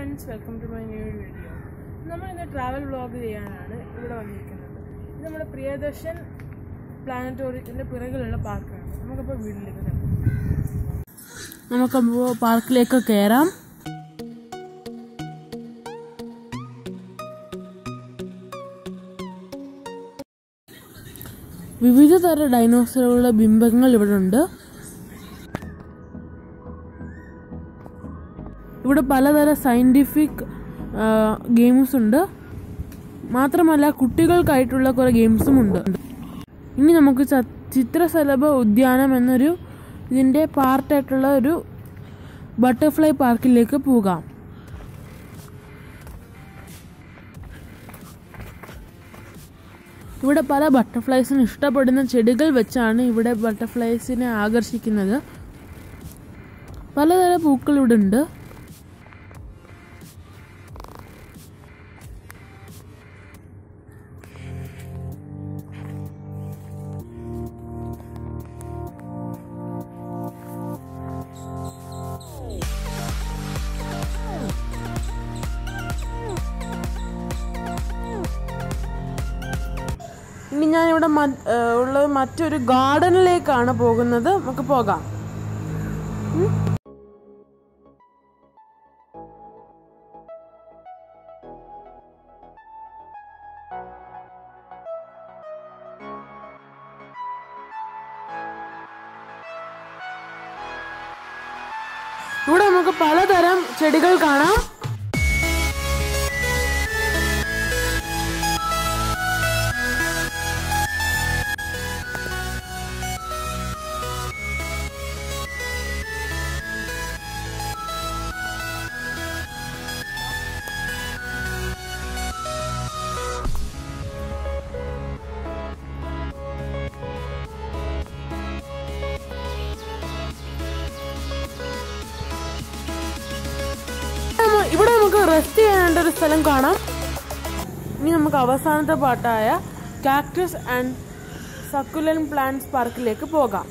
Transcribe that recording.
Friends welcome to my new video നമ്മൾ ഇന്ന് travel vlog ചെയ്യാനാണ് ഇവിടെ വന്നിരിക്കുന്നത്. ഇത് നമ്മുടെ പ്രിയദർശൻ പ്ലാനറ്റോറിയത്തിന്റെ പിറകിലുള്ള പാർക്കാണ് നമുക്കപ്പോൾ വീട്ടിലേക്ക് നമുക്കപ്പോൾ പാർക്കിലേക്ക് കയറാം വിവിധ തരം ഡൈനോസറുകളുടെ ബിംബങ്ങൾ ഇവിടെ ഉണ്ട് ഇവിടെ പലതരം സയന്റിഫിക് ഗെയിംസ് ഉണ്ട്. മാത്രമല്ല കുട്ടികൾക്കായിട്ടുള്ള കുറേ ഗെയിംസും ഉണ്ട്. ഇനി നമുക്ക് ചിത്രശലഭ ഉദ്യാനം എന്നൊരു ഇതിന്റെ പാർട്ടായിട്ടുള്ള ഒരു ബട്ടർഫ്ലൈ പാർക്കിലേക്ക് പോകാം. ഇവിടെ പല ബട്ടർഫ്ലൈസിന് ഇഷ്ടപ്പെടുന്ന ചെടികൾ വെച്ചാണ് ഇവിടെ ബട്ടർഫ്ലൈസിനെ ആകർഷിക്കുന്നത്. പലതരം ഉണ്ട്. ഇനി ഞാനിവിടെ ഉള്ള മറ്റൊരു ഗാർഡനിലേക്കാണ് പോകുന്നത്. നമുക്ക് പോകാം. ഇവിടെ നമുക്ക് പലതരം ചെടികൾ കാണാം. നമുക്ക് റെസ്റ്റ് ചെയ്യാനുള്ള ഒരു സ്ഥലം കാണാം. ഇനി നമുക്ക് അവസാനത്തെ പാട്ടായ കാക്ടസ് ആൻഡ് സക്കുലൻ പ്ലാന്റ്സ് പാർക്കിലേക്ക് പോകാം.